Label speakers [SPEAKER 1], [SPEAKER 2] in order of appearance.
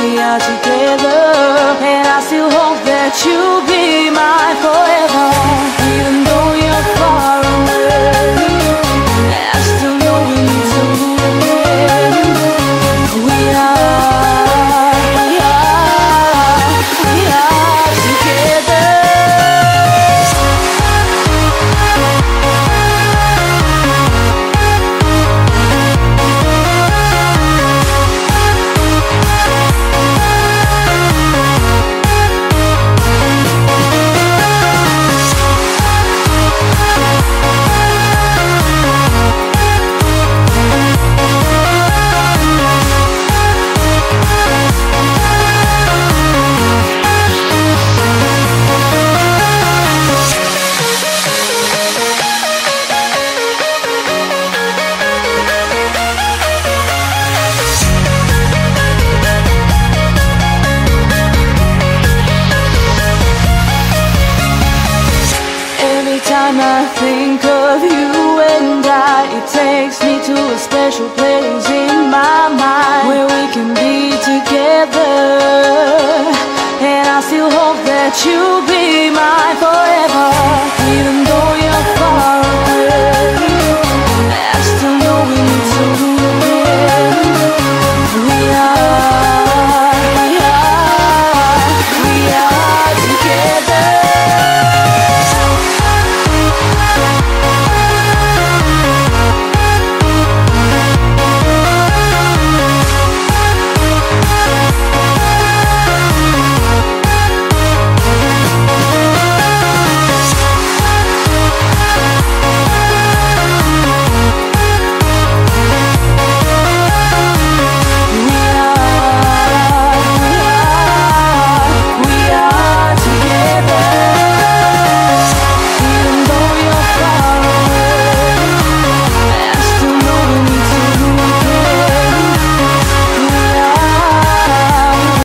[SPEAKER 1] are together. And I still hope that you'll be time I think of you and I, it takes me to a special place in my mind where we can be together. And I still hope that you'll